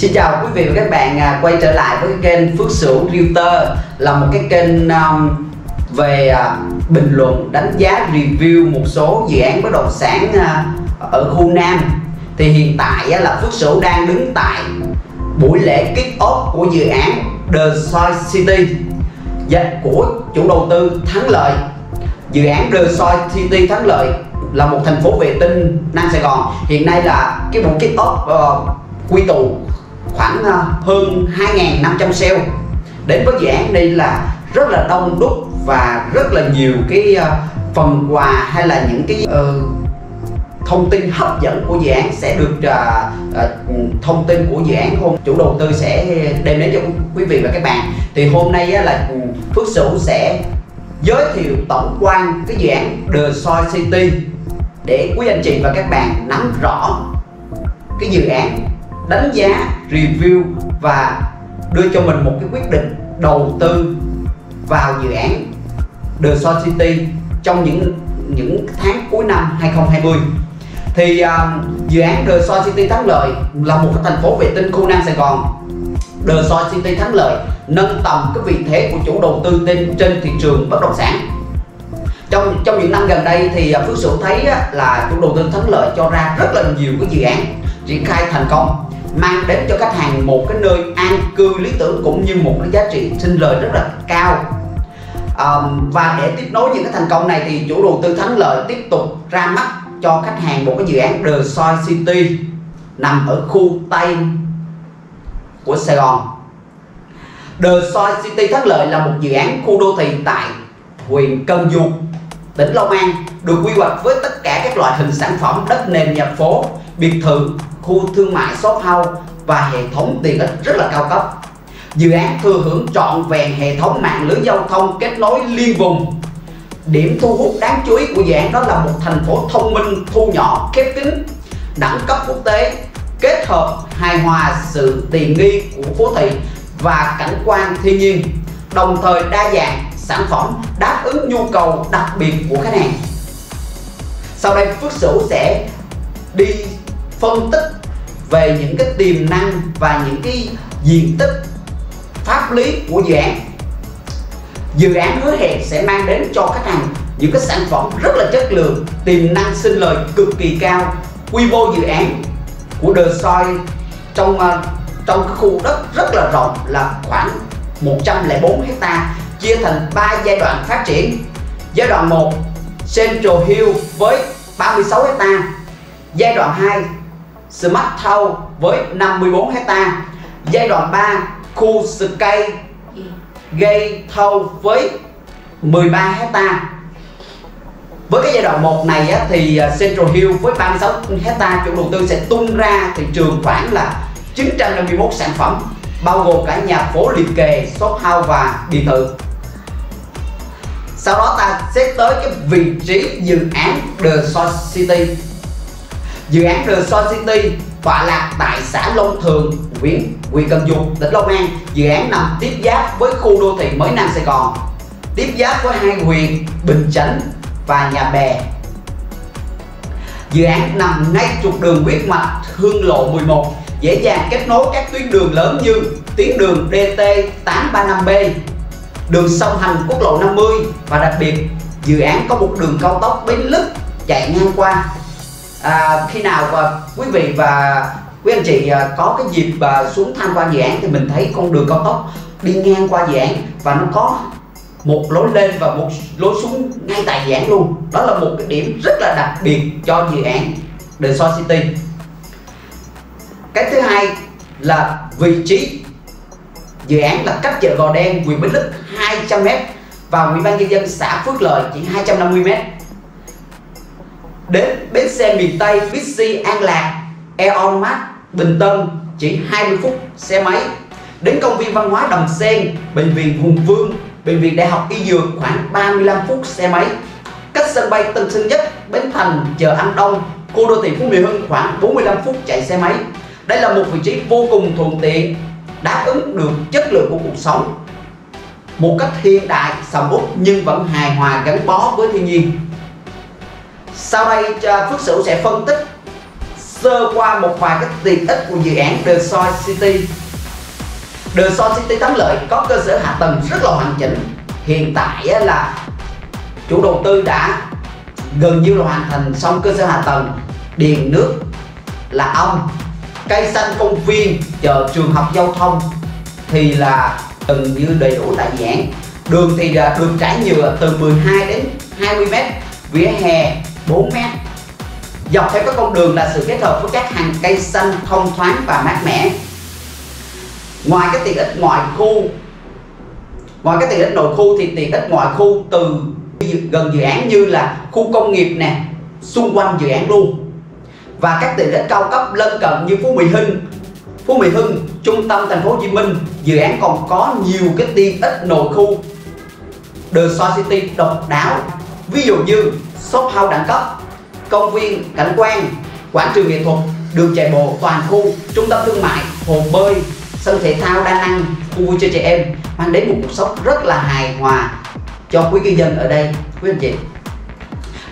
Xin chào quý vị và các bạn à, quay trở lại với kênh Phước Sửu Realtor là một cái kênh um, về uh, bình luận đánh giá review một số dự án bất động sản uh, ở khu Nam. Thì hiện tại uh, là Phước Sửu đang đứng tại buổi lễ kick off của dự án The Soi City dịch của chủ đầu tư Thắng Lợi. Dự án The Soi City Thắng Lợi là một thành phố vệ tinh Nam Sài Gòn. Hiện nay là cái buổi kick off uh, ờ, quy tụ khoảng ờ, hơn 2.500 sale. Đến với dự án đây là rất là đông đúc và rất là nhiều cái ờ, phần quà hay là những cái uh, thông tin hấp dẫn của dự án sẽ được uh, uh, thông tin của dự án hôm chủ đầu tư sẽ đem đến cho quý vị và các bạn. Thì hôm nay uh, là ừ, Phước Sửu sẽ giới thiệu tổng quan cái dự án The Soi City để quý anh chị và các bạn nắm rõ cái dự án đánh giá review và đưa cho mình một cái quyết định đầu tư vào dự án The Soul City trong những những tháng cuối năm 2020 thì uh, dự án The Soul City Thắng Lợi là một cái thành phố vệ tinh khu Nam Sài Gòn. The Soul City Thắng Lợi nâng tầm cái vị thế của chủ đầu tư trên trên thị trường bất động sản. Trong trong những năm gần đây thì à, Phước Sửu thấy là chủ đầu tư Thắng Lợi cho ra rất là nhiều cái dự án triển khai thành công mang đến cho khách hàng một cái nơi an cư lý tưởng cũng như một cái giá trị sinh lời rất là cao. Um, và để tiếp nối những cái thành công này thì chủ đầu tư thắng lợi tiếp tục ra mắt cho khách hàng một cái dự án The Soi City nằm ở khu Tây của Sài Gòn. The Soi City Thắng Lợi là một dự án khu đô thị tại huyện Cần Duộc, tỉnh Long An được quy hoạch với tất cả các loại hình sản phẩm đất nền nhà phố, biệt thự, khu thương mại shop house và hệ thống tiện ích rất là cao cấp. Dự án thừa hưởng trọn vẹn hệ thống mạng lưới giao thông kết nối liên vùng. Điểm thu hút đáng chú ý của dự án đó là một thành phố thông minh, thu nhỏ, khép kín, đẳng cấp quốc tế, kết hợp hài hòa sự tiện nghi của phố thị và cảnh quan thiên nhiên, đồng thời đa dạng sản phẩm đáp ứng nhu cầu đặc biệt của khách hàng. Sau đây Phước Sửu sẽ đi phân tích về những cái tiềm năng và những cái diện tích pháp lý của dự án. Dự án hứa hẹn sẽ mang đến cho khách hàng những cái sản phẩm rất là chất lượng, tiềm năng sinh lời cực kỳ cao, quy mô dự án của The Soy trong ờ, trong cái khu đất rất là rộng là khoảng 104 hecta, chia thành 3 giai đoạn phát triển. Giai đoạn 1 Central Hill với 36 hecta. Giai đoạn 2 Smart Town với 54 hecta. Giai đoạn 3 khu Sky Gay Town với 13 hecta. Với cái giai đoạn 1 này á, thì à, Central Hill với 36 hecta chủ đầu tư sẽ tung ra thị trường khoảng là 951 sản phẩm bao gồm cả nhà phố liền kề, shop house và biệt thự. Sau đó ta xét tới cái vị trí dự án The Source City. Dự án The Soul City tọa lạc tại xã Long Thường, huyện huyện Cần Duộc, tỉnh Long An. Dự án nằm tiếp giáp với khu đô thị mới Nam Sài Gòn, tiếp giáp với hai huyện Bình Chánh và Nhà Bè. Dự án nằm ngay trục đường huyết mạch Hương Lộ 11, dễ dàng kết nối các tuyến đường lớn như tuyến đường DT 835B, đường song hành quốc lộ 50 và đặc biệt dự án có một đường cao tốc Bến Lức chạy ngang qua à, khi nào và quý vị và quý anh chị à, có cái dịp à, xuống tham quan dự án thì mình thấy con đường cao tốc đi ngang qua dự án và nó có một lối lên và một lối xuống ngay tại dự án luôn. Đó là một cái điểm rất là đặc biệt cho dự án The Soul City. Cái thứ hai là vị trí dự án là cách chợ Gò Đen huyện Bến Lức 200m và Ủy ban nhân dân xã Phước Lợi chỉ 250m đến bến xe miền Tây Bixi An Lạc Eon Mart Bình Tân chỉ 20 phút xe máy đến công viên văn hóa Đầm Sen bệnh viện Hùng Vương bệnh viện Đại học Y Dược khoảng 35 phút xe máy cách sân bay Tân Sơn Nhất Bến Thành chợ An Đông khu đô thị Phú Mỹ Hưng khoảng 45 phút chạy xe máy. Đây là một vị trí vô cùng thuận tiện, đáp ứng được chất lượng của cuộc sống một cách hiện đại sầm uất nhưng vẫn hài hòa gắn bó với thiên nhiên. Sau đây à, Phước Sửu sẽ phân tích sơ qua một vài cái tiện ích của dự án The soi City. The soi City Thắng Lợi có cơ sở hạ tầng rất là hoàn chỉnh. Hiện tại là chủ đầu tư đã gần như là hoàn thành xong cơ sở hạ tầng điện, nước là ông cây xanh công viên, chợ, trường học, giao thông thì là gần như đầy đủ tại dự án đường thì à, được trải nhựa từ 12 đến 20 mét, vỉa hè 4 mét. Dọc theo các con đường là sự kết hợp với các hàng cây xanh thông thoáng và mát mẻ. Ngoài cái tiện ích ngoại khu, ngoài cái tiện ích nội khu thì tiện ích ngoại khu từ gần dự án như là khu công nghiệp nè, xung quanh dự án luôn. Và các tiện ích cao cấp lân cận như Phú Mỹ Hưng. Phú Mỹ Hưng, trung tâm thành phố Hồ Chí Minh, dự án còn có nhiều cái tiện ích nội khu. The Soul City độc đáo. Ví dụ như shop house đẳng cấp, công viên cảnh quan, quảng trường nghệ thuật, đường chạy bộ, toàn khu, trung tâm thương mại, hồ bơi, sân thể thao đa năng, khu vui chơi trẻ em, mang đến một cuộc sống rất là hài hòa cho quý cư dân ở đây, quý anh chị.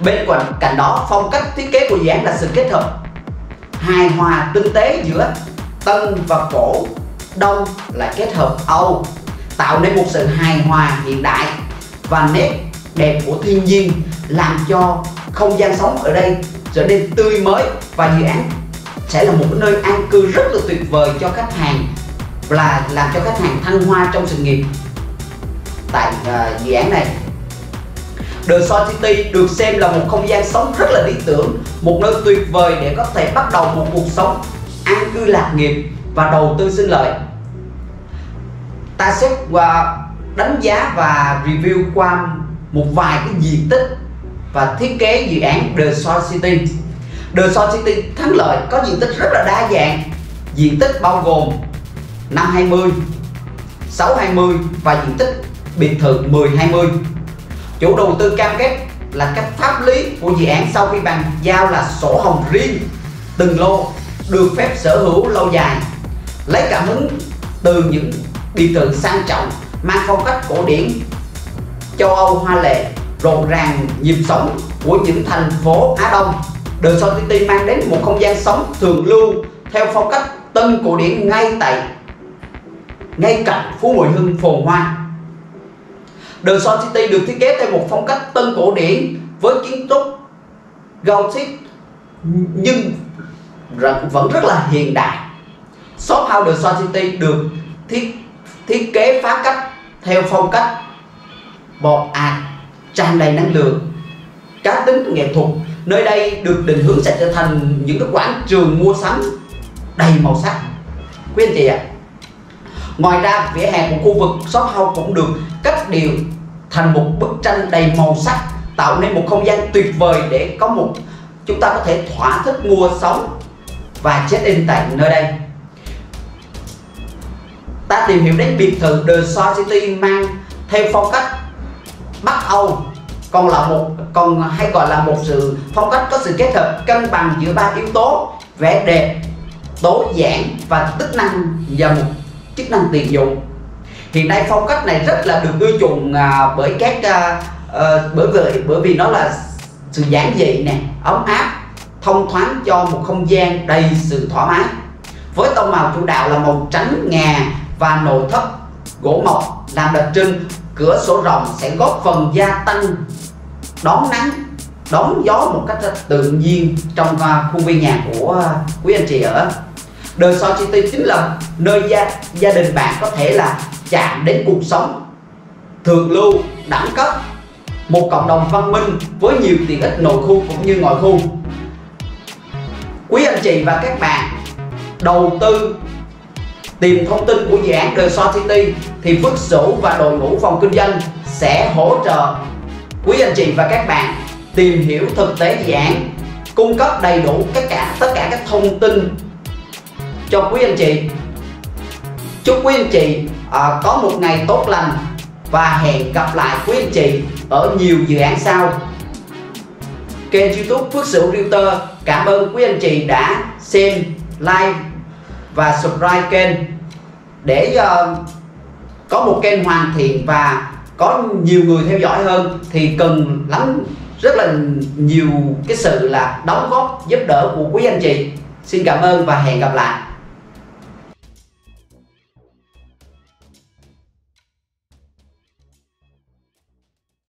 Bên cạnh đó, phong cách thiết kế của dự án là sự kết hợp hài hòa tinh tế giữa tân và cổ, đông lại kết hợp âu, tạo nên một sự hài hòa hiện đại và nét đẹp của thiên nhiên làm cho không gian sống ở đây trở nên tươi mới và dự án sẽ là một nơi an cư rất là tuyệt vời cho khách hàng là làm cho khách hàng thăng hoa trong sự nghiệp. Tại uh, dự án này The Soul City được xem là một không gian sống rất là lý tưởng một nơi tuyệt vời để có thể bắt đầu một cuộc sống an cư lạc nghiệp và đầu tư sinh lợi. Ta sẽ qua đánh giá và review qua một vài cái diện tích và thiết kế dự án The Soul City. The Soul City, thắng lợi, có diện tích rất là đa dạng. Diện tích bao gồm 520 620 và diện tích biệt thự 1020 chủ đầu tư cam kết là cách pháp lý của dự án sau khi bàn giao là sổ hồng riêng, từng lô được phép sở hữu lâu dài. Lấy cảm hứng từ những biệt thự sang trọng, mang phong cách cổ điển châu Âu, hoa lệ rộn ràng nhịp sống của những thành phố Á Đông. The Soul City mang đến một không gian sống thường lưu theo phong cách tân cổ điển ngay tại, ngay cạnh Phố Mùi Hưng phồn hoa. The Soul City được thiết kế theo một phong cách tân cổ điển với kiến trúc Gothic, nhưng vẫn rất là hiện đại. Shop house The Soul City được thiết thiết kế phá cách theo phong cách bọt ạt tràn đầy năng lượng. Cá tính nghệ thuật nơi đây được định hướng sẽ trở thành những cái quảng trường mua sắm đầy màu sắc. Quý anh chị ạ, ngoài ra vỉa hè của khu vực shop house cũng được cách điều thành một bức tranh đầy màu sắc, tạo nên một không gian tuyệt vời để có một, chúng ta có thể thỏa thích mua sống và check in tại nơi đây. Ta tìm hiểu đến biệt thự The Soul City mang theo phong cách Bắc Âu còn là một còn hay gọi là một sự phong cách có sự kết hợp cân bằng giữa ba yếu tố vẻ đẹp tối giản và chức năng và một chức năng tiện dụng. Hiện nay phong cách này rất là được ưa chuộng à, bởi các à, à, bởi vì bởi vì nó là sự giản dị nè ấm áp thông thoáng cho một không gian đầy sự thoải mái. Với tông màu chủ đạo là màu trắng ngà và nội thất gỗ mộc làm đặc trưng cửa sổ rộng sẽ góp phần gia tăng đón nắng, đón gió một cách tự nhiên trong à, khuôn viên nhà của à, quý anh chị ở. Đời so city chính là nơi gia gia đình bạn có thể là chạm đến cuộc sống thường lưu, đẳng cấp, một cộng đồng văn minh với nhiều tiện ích nội khu cũng như ngoại khu. Quý anh chị và các bạn đầu tư tìm thông tin của dự án The Soul City thì Phước Sửu và đội ngũ phòng kinh doanh sẽ hỗ trợ quý anh chị và các bạn tìm hiểu thực tế dự án cung cấp đầy đủ tất cả tất cả các thông tin cho quý anh chị. Chúc quý anh chị à, có một ngày tốt lành và hẹn gặp lại quý anh chị ở nhiều dự án sau. Kênh youtube Phước Sửu Realtor Cảm ơn quý anh chị đã xem, like và subscribe kênh để uh, có một kênh hoàn thiện và có nhiều người theo dõi hơn thì cần lắm rất là nhiều cái sự là đóng góp, giúp đỡ của quý anh chị. Xin cảm ơn và hẹn gặp lại.